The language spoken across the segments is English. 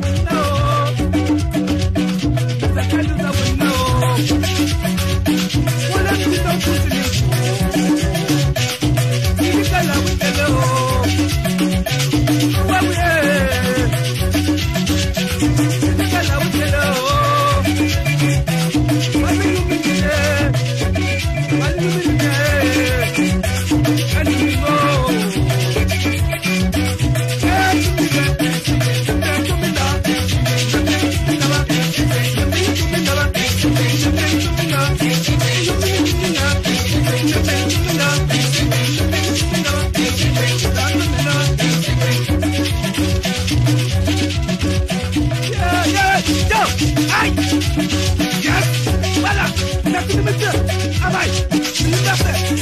Para Yeah.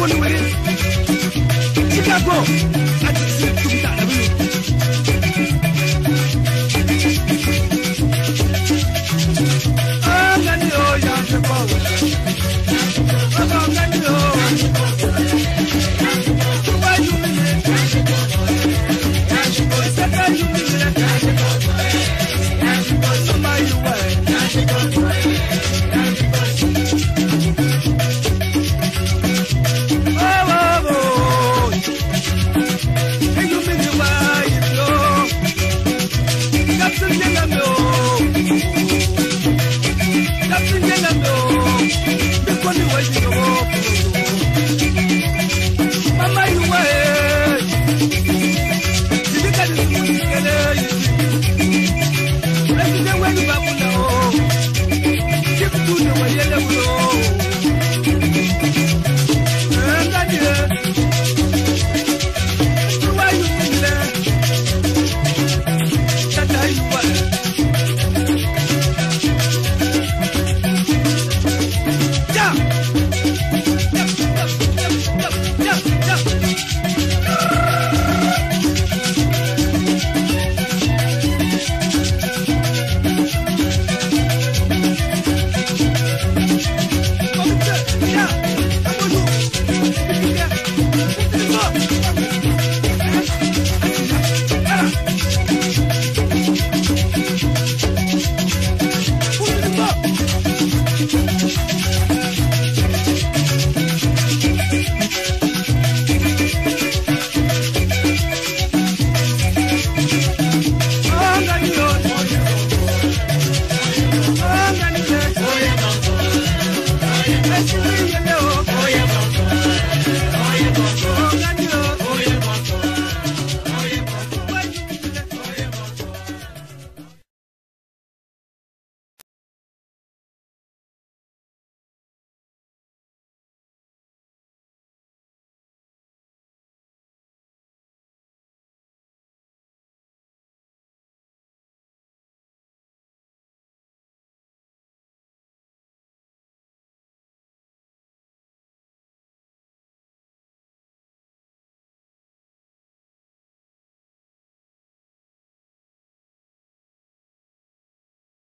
Chicago, I just need to be that. Give to the way